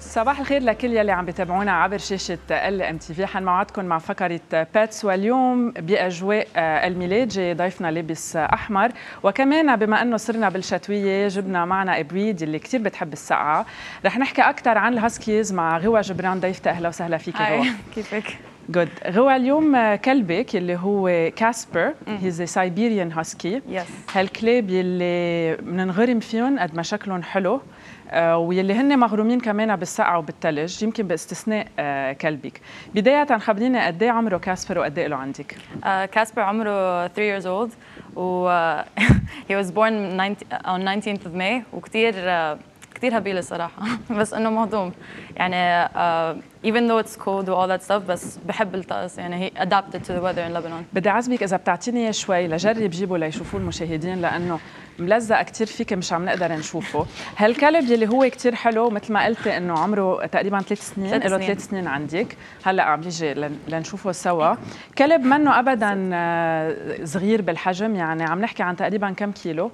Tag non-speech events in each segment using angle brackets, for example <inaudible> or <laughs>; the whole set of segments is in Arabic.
صباح الخير لكل يلي عم بتابعونا عبر شاشة ال ام تي في. حنموعدكم مع فقرة Pets واليوم بأجواء الميلاد جاي ضيفنا لابس أحمر. وكمان بما أنه صرنا بالشتوية جبنا معنا a breed اللي كثير بتحب السقعة رح نحكي أكثر عن ال huskies مع غوى جبران. ضيفتي أهلا وسهلا فيك غوى. <laughs> كيفك؟ good غوى اليوم كلبك اللي هو كاسبر he's Siberian husky هالكلاب يلي بننغرم فيهم قد ما شكلهم حلو. آه، ويلي هن مغرومين كمان بالسقعه وبالثلج يمكن باستثناء آه، كلبك. بداية خبريني قد إيه عمره كاسبر وقد إيه له عندك؟ كاسبر عمره 3 years old. و <laughs> he was born 19 on 19th of May. وكثير كثير هبيل الصراحة. <laughs> بس إنه مهضوم. يعني uh, even though it's cold و all that stuff بس بحب الطقس. يعني he adapted to the weather in Lebanon. بدي اعذبك إذا بتعطيني اياه شوي لجرب جيبه ليشوفوه المشاهدين لأنه ملزق كثير فيك مش عم نقدر نشوفه. هالكلب يلي هو كثير حلو مثل ما قلتي إنه عمره تقريبا ثلاث سنين له. ثلاث سنين عندك. هلأ عم يجي لن- لنشوفه سوا. كلب منه ابدا آه، صغير بالحجم يعني عم نحكي عن تقريبا كم كيلو؟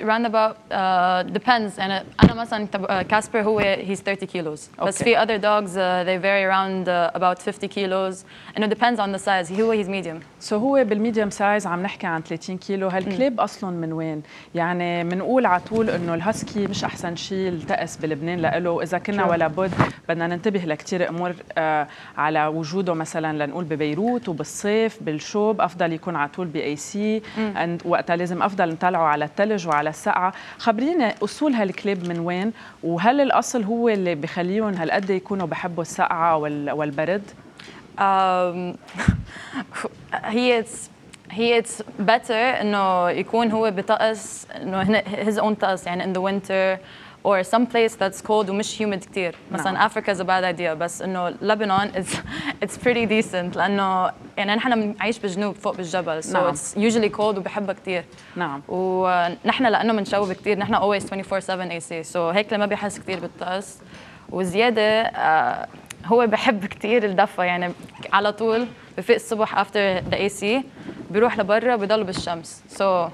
round about uh, depends يعني انا مثلا كاسبر هو he's 30 kilos بس Okay. في other dogs uh, they vary around uh, about 50 kilos and it depends on the size هو he's medium سو هو بال medium size عم نحكي عن 30 كيلو. هالكلاب أصلا من وين؟ يعني بنقول على طول إنه الهاسكي مش أحسن شيء الطقس بلبنان لإله. إذا كنا. ولا بد بدنا ننتبه لكثير أمور آه على وجوده مثلا لنقول ببيروت وبالصيف بالشوب أفضل يكون على طول ب AC. وقتها لازم أفضل نطلعه على الثلج وعلى السقعة. خبرينا أصول هالكلاب من وين؟ وهل الأصل هو اللي بخليهم هالقد يكونوا بحبوا السقعة وال- والبرد؟ Um, هي it's هي it's better إنه يكون هو بطقس إنه his own طقس يعني in the winter or some place that's cold ومش humid كتير مثلا نعم. Africa is a bad idea بس إنه Lebanon it's <laughs> it's pretty decent لأنه يعني نحن بنعيش بالجنوب فوق بالجبل so نعم. it's usually cold وبحبها كتير نعم ونحن لأنه بنشوب كثير نحن always 24/7 AC سو هيك ما بيحس كثير بالطقس وزيادة آه، هو بحب كثير الدفى يعني على طول بفيق الصبح after the AC بيروح لبرا بضل بالشمس. سو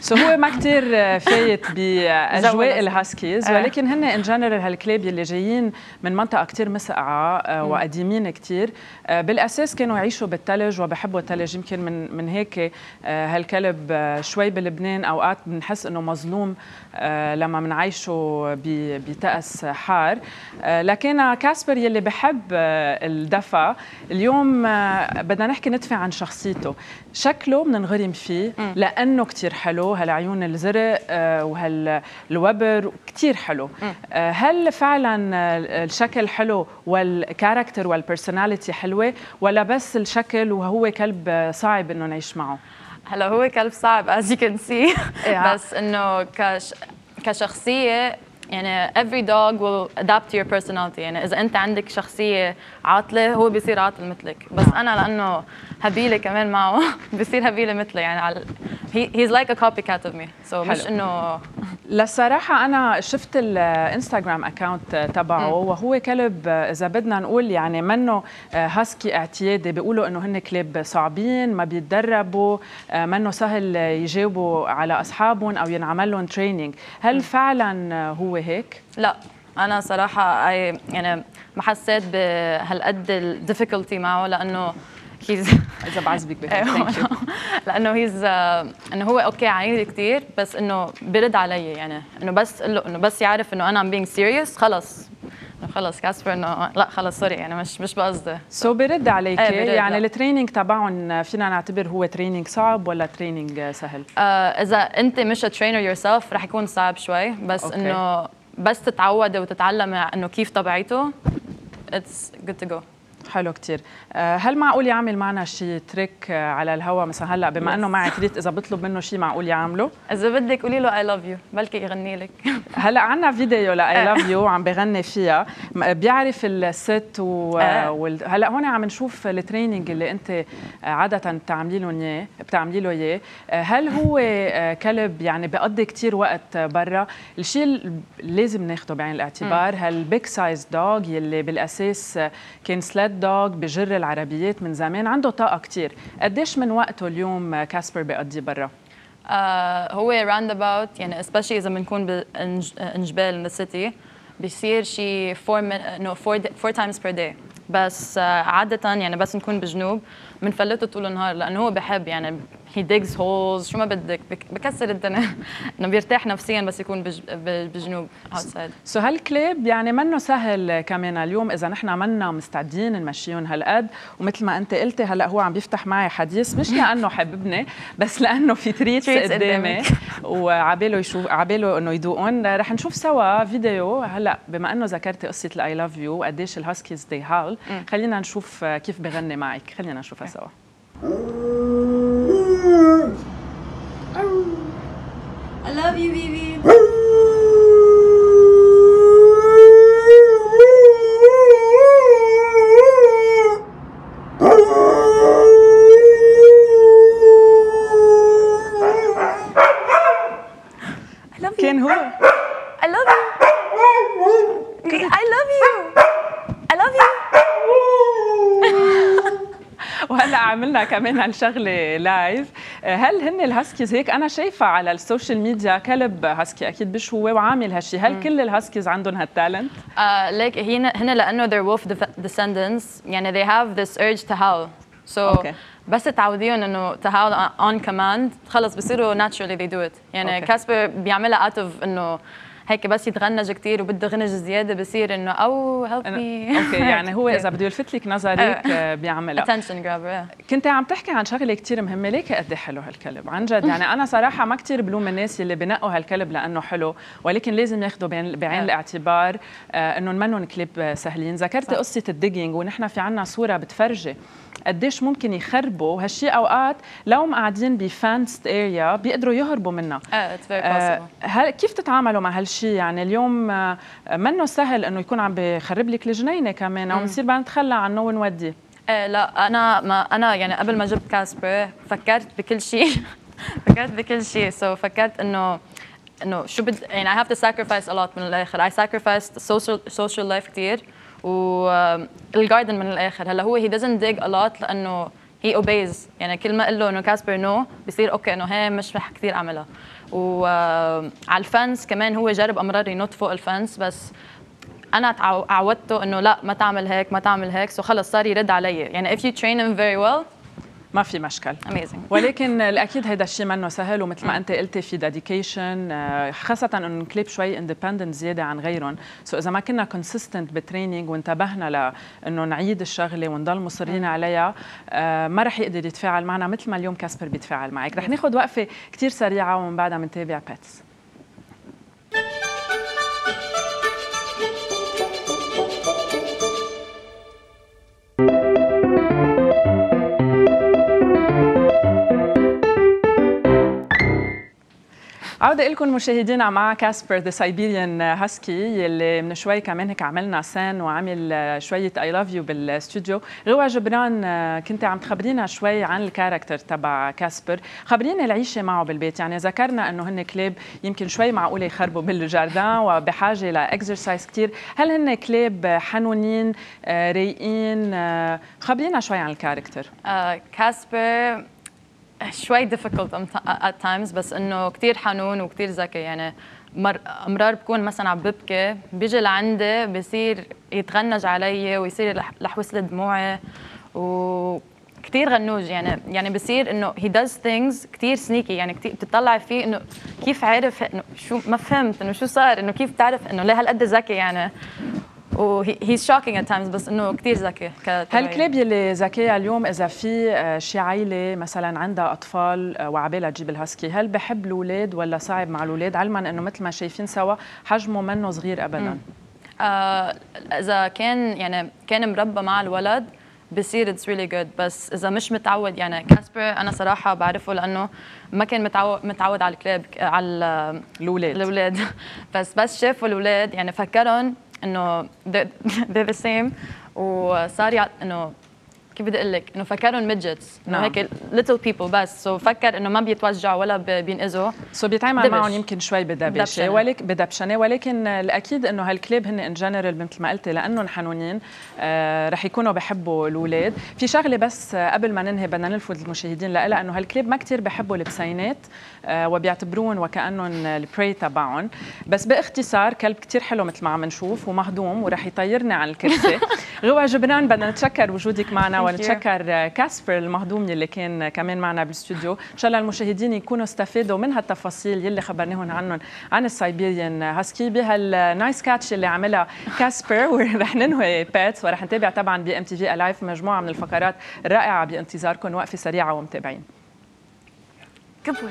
سو هو ما كثير فايت باجواء ال husky. ال huskies. ولكن هن in general هالكلاب يلي جايين من منطقة كثير مسقعة آه، وقديمين كثير بالأساس كانوا يعيشوا بالثلج وبحبوا الثلج يمكن من من هيك آه، هالكلب شوي بلبنان أوقات بنحس إنه مظلوم لما بنعيشه بطقس حار. لكن كاسبر يلي بحب الدفى اليوم بدنا نحكي ندفع عن شخصيته. شكله بننغرم فيه. لأنه كتير حلو. هالعيون الزرق آه، وهالوبر كتير حلو. آه، هل فعلا الشكل حلو وال character وال personality حلوة؟ ولا بس الشكل وهو كلب صعب إنه نعيش معه هلا هو كلب صعب as you can see. بس إنه كش كشخصية يعني every dog will adapt to your personality. يعني إذا أنت عندك شخصية عاطلة هو بيصير عاطل مثلك. بس أنا لأنه هبيلة كمان معه <laughs> بصير هبيلة مثله. يعني على he, he's like a copycat of me. So مش. إنه للصراحة أنا شفت الإنستغرام أكاونت تبعه وهو كلب إذا بدنا نقول يعني منه هاسكي اعتيادي. بيقولوا إنه هن كلاب صعبين ما بيتدربوا منه سهل يجاوبوا على أصحابهم أو ينعمل لهم training هل فعلا هو هيك؟ لا. أنا صراحة يعني ما حسيت بهالقد ال difficulty معه لأنه he's <laughs> إذا بعذبك. <laughs> <laughs> لأنه he's إنه هو okay عنيد كثير بس إنه برد علي يعني إنه بس قل له إنه بس يعرف إنه أنا I'm being serious خلص خلص كاسبر إنه لا خلص sorry يعني مش مش بقصدي so برد عليك إيه، برد، يعني لا. ال training تبعهم فينا نعتبر هو training صعب ولا training سهل؟ آه إذا أنت مش trainer yourself رح يكون صعب شوي بس okay. إنه بس تتعودي وتتعلمي إنه كيف طبيعته it's good to go حلو كتير. آه، هل معقول يعمل معنا شيء trick آه، على الهوا مثلا هلأ بما. إنه معي treat إذا بطلب منه شيء معقول يعمله؟ إذا بدك قولي له I love you بلكي يغني لك. <laughs> هلأ عنا فيديو ل I love you عم بغني فيها. بيعرف الست و... آه. وال... هلأ هون عم نشوف ال training اللي أنت عادة بتعملي لهم إياه بتعملي له اياه هل هو كلب؟ يعني بقضي كتير وقت برا. الشيء اللي لازم ناخده بعين الاعتبار. هال big size dog يلي بالأساس كان sled dog بجر العربيات من زمان عنده طاقة كتير. قديش من وقته اليوم آه، كاسبر بيقضي برا؟ آه هو roundabout يعني especially إذا بنكون بالجبال in the city بيصير شي 4 نو 4 4 times per day بس uh, عادة يعني بس نكون بجنوب. بنفلته طول النهار لأنه هو بحب يعني he digs holes شو ما بدك بكسر الدنيا. <laughs> إنه بيرتاح نفسيا بس يكون بجنوب outside so هالكليب يعني منه سهل كمان اليوم إذا نحن منا مستعدين نمشيهم هالقد؟ ومثل ما أنت قلتي هلأ هو عم بيفتح معي حديث مش لأنه حببني بس لأنه في treats قدامي. وعباله يشوف عباله إنه يذوقون رح نشوف سوا فيديو. هلأ بما إنه ذكرتي قصة ال I love you وقديش ال huskies they howl خلينا نشوف كيف بغني معك. خلينا نشوفها So. I love you, Vivi. كمان هالشغله live هل هن ال huskies هيك؟ أنا شايفة على ال social media كلب هاسكي أكيد مش هو وعامل هالشيء هل كل ال huskies عندهم هال talent ليك هنا هنا لأنه they're wolf descendants يعني they have this urge to howl. So okay. بس تعوديهم إنه to howl on command خلص بصيروا naturally they do it. يعني okay. كاسبر بيعملها out of إنه هيك بس يتغنج كثير وبده غنج زيادة بصير إنه أو help me okay يعني <laughs> هو إذا بده يلفت لك نظرك <laughs> آه، بيعملها. attention grabber كنت عم تحكي عن شغلة كثير مهمة ليك قد إيه حلو هالكلب؟ عن جد يعني أنا صراحة ما كثير بلوم الناس اللي بنقوا هالكلب لأنه حلو ولكن لازم ياخذوا بعين الاعتبار آه، انه منهم كليب سهلين. ذكرتي قصة ال digging ونحن في عنا صورة بتفرجي قديش ممكن يخربوا. هالشيء أوقات لو قاعدين ب fenced area بيقدروا يهربوا منها. آه آه كيف تتعاملوا مع هالشيء يعني اليوم آه منه سهل إنه يكون عم بخرب لك الجنينة كمان. أو بنصير بدنا نتخلى عنه ونودي إيه لا أنا ما أنا يعني قبل ما جبت كاسبر فكرت بكل شيء. <laughs> فكرت بكل شيء. so so فكرت إنه إنه شو بد يعني I have to sacrifice a lot من الآخر. I sacrificed social social life كثير وال garden من الآخر. هلأ هو هي doesn't dig a lot لأنه هي obeys. يعني كل ما أقول له إنه كاسبر no بصير okay إنه هي مش رح كثير أعملها. وعلى ال fence كمان هو جرب أمرار ينط فوق ال fence بس أنا عودته إنه لا ما تعمل هيك ما تعمل هيك so خلص صار يرد علي. يعني if you train him very well ما في مشكل. amazing ولكن أكيد هيدا الشيء منه سهل ومثل ما أنت قلتي في dedication آه، خاصة إنه هن كليب شوي independent زيادة عن غيرهم. so إذا ما كنا consistent بال training وانتبهنا لأنه نعيد الشغلة ونضل مصرين عليها آه، ما رح يقدر يتفاعل معنا مثل ما اليوم كاسبر بيتفاعل معك. رح ناخذ وقفة كثير سريعة ومن بعدها بنتابع بيتس عودة لكم مشاهدينا مع كاسبر ذا سايبيريان هاسكي يلي من شوي كمان هيك عملنا سان وعمل شوية اي لاف يو بالاستوديو غوا جبران كنت عم تخبرينا شوي عن ال character تبع كاسبر. خبرينا العيشة معه بالبيت. يعني ذكرنا إنه هن كلاب يمكن شوي معقولة يخربوا بال garden وبحاجة ل exercise كثير هل هن كلاب حنونين رايقين؟ خبرينا شوي عن ال character. كاسبر شوي difficult at times بس إنه كثير حنون وكثير ذكي. يعني مر أمرار بكون مثلا عم ببكي بيجي لعندي بصير يتغنج علي ويصير لحوس لي دموعي و كثير غنوج. يعني يعني بصير إنه he does things كثير sneaky يعني كثير بتطلعي فيه إنه كيف عرف إنه شو ما فهمت إنه شو صار إنه كيف بتعرف إنه ليه هالقد ذكي يعني. و he's shocking at times بس إنه كثير ذكي هالكلاب يلي ذكية اليوم إذا في آه، شي عائله مثلا عندها أطفال آه، وعبالها تجيب الهاسكي هل بحب الأولاد ولا صعب مع الأولاد؟ علما إنه مثل ما شايفين سوا حجمه منه صغير ابدا. آه إذا كان يعني كان مربى مع الولد بصير it's really good بس إذا مش متعود يعني كاسبر أنا صراحة بعرفه لأنه ما كان متعود متعود على الكلاب على الأولاد. الأولاد. <laughs> بس بس شافوا الأولاد يعني فكرهم انه <laughs> they're the same وصار انه كيف بدي أقول لك إنه فكرهم midgets إنه نعم. هيك little people بس so فكر إنه ما بيتوجعوا ولا ب- بينأذوا so بيتعامل دبش. معهم يمكن شوي بدبشة. ولكن بدبشنة ولكن الأكيد إنه هالكلاب هن ان جنرال مثل ما قلتي لأنهم حنونين آه رح يكونوا بحبوا الاولاد في شغلة بس آه قبل ما ننهي بدنا نلفت المشاهدين لها إنه هالكلاب ما كتير بحبوا البسينات آه وبيعتبروهم وكأنهم البري تبعهم بس باختصار كلب كتير حلو مثل ما عم نشوف ومهضوم ورح يطيرني على الكرسي <laughs> غوا جبران بدنا نتشكر وجودك معنا. ونتشكر كاسبر المهضوم يلي كان كمان معنا بالاستوديو إن شاء الله المشاهدين يكونوا استفادوا من هالتفاصيل يلي خبرناهم عنهم عن ال Siberian husky. بهال nice catch اللي عملها كاسبر <laughs> ورح ننهي Pets ورح نتابع طبعا ب MTV Alive مجموعة من الفقرات الرائعة بانتظاركم وقفة سريعة ومتابعين. good boy